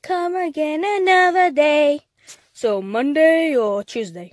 Come again another day. So Monday or Tuesday.